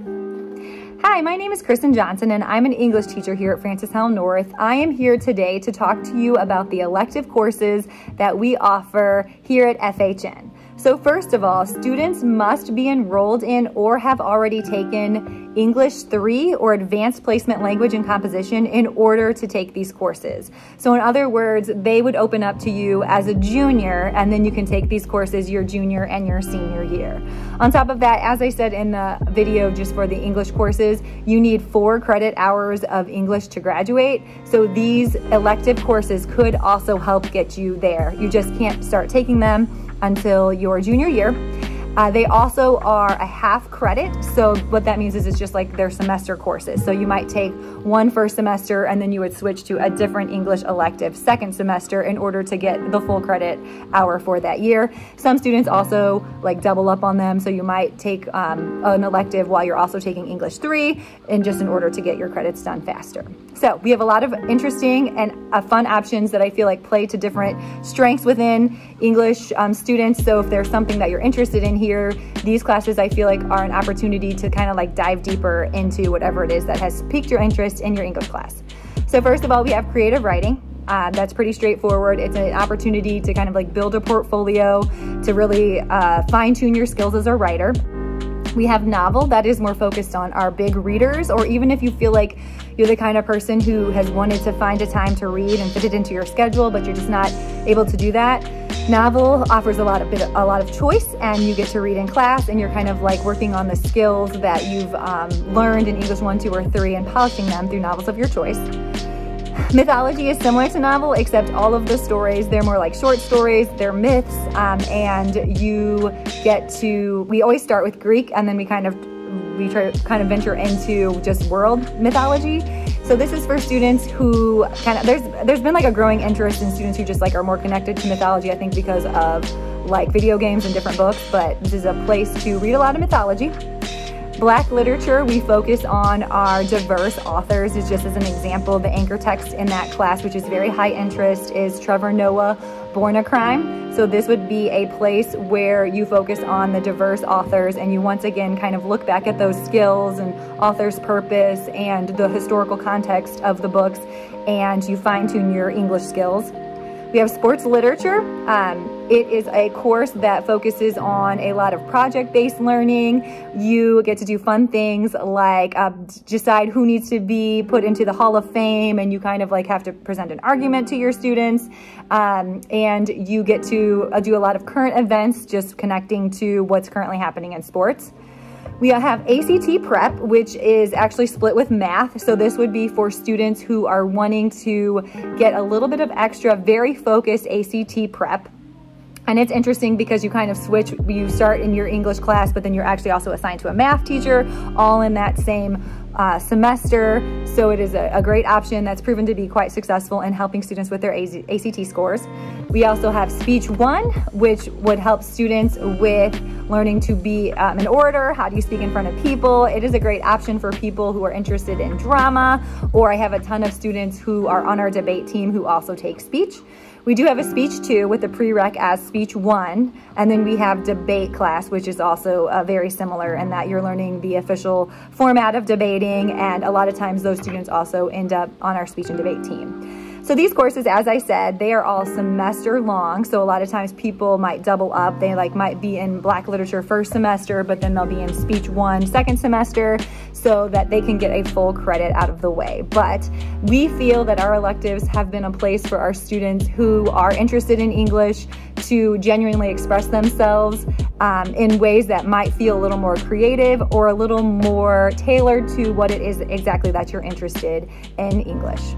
Hi, my name is Kristen Johnson and I'm an English teacher here at Francis Howell North. I am here today to talk to you about the elective courses that we offer here at FHN. So first of all, students must be enrolled in or have already taken English 3 or Advanced Placement Language and Composition in order to take these courses. So in other words, they would open up to you as a junior and then you can take these courses your junior and your senior year. On top of that, as I said in the video just for the English courses, you need four credit hours of English to graduate. So these elective courses could also help get you there. You just can't start taking them until your junior year. Uh, they also are a half credit. So what that means is it's just like their semester courses. So you might take one first semester and then you would switch to a different English elective second semester in order to get the full credit hour for that year. Some students also like double up on them. So you might take um, an elective while you're also taking English 3 and just in order to get your credits done faster. So we have a lot of interesting and uh, fun options that I feel like play to different strengths within English um, students. So if there's something that you're interested in here, these classes I feel like are an opportunity to kind of like dive deeper into whatever it is that has piqued your interest in your English class. So first of all, we have creative writing. Uh, that's pretty straightforward. It's an opportunity to kind of like build a portfolio, to really uh, fine tune your skills as a writer. We have novel that is more focused on our big readers, or even if you feel like you're the kind of person who has wanted to find a time to read and fit it into your schedule, but you're just not able to do that. Novel offers a lot of bit, a lot of choice, and you get to read in class, and you're kind of like working on the skills that you've um, learned in English one, two, or three, and polishing them through novels of your choice. Mythology is similar to novel, except all of the stories, they're more like short stories, they're myths, um, and you get to, we always start with Greek and then we kind of, we try kind of venture into just world mythology. So this is for students who kind of, there's, there's been like a growing interest in students who just like are more connected to mythology, I think because of like video games and different books, but this is a place to read a lot of mythology. Black literature, we focus on our diverse authors. Is just as an example, the anchor text in that class, which is very high interest, is Trevor Noah, Born a Crime. So this would be a place where you focus on the diverse authors and you once again kind of look back at those skills and author's purpose and the historical context of the books and you fine tune your English skills. We have sports literature. Um, it is a course that focuses on a lot of project-based learning. You get to do fun things like uh, decide who needs to be put into the Hall of Fame and you kind of like have to present an argument to your students. Um, and you get to uh, do a lot of current events just connecting to what's currently happening in sports. We have ACT Prep, which is actually split with math. So this would be for students who are wanting to get a little bit of extra, very focused ACT Prep. And it's interesting because you kind of switch, you start in your English class, but then you're actually also assigned to a math teacher, all in that same uh, semester. So it is a, a, great option that's proven to be quite successful in helping students with their ACT scores. We also have Speech One, which would help students with learning to be um, an orator. How do you speak in front of people? It is a great option for people who are interested in drama, or I have a ton of students who are on our debate team who also take speech. We do have a speech two with the prereq as speech one, and then we have debate class, which is also uh, very similar in that you're learning the official format of debating, and a lot of times those students also end up on our speech and debate team. So these courses, as I said, they are all semester long. So a lot of times people might double up. They like might be in black literature first semester, but then they'll be in speech one second semester so that they can get a full credit out of the way. But we feel that our electives have been a place for our students who are interested in English to genuinely express themselves um, in ways that might feel a little more creative or a little more tailored to what it is exactly that you're interested in English.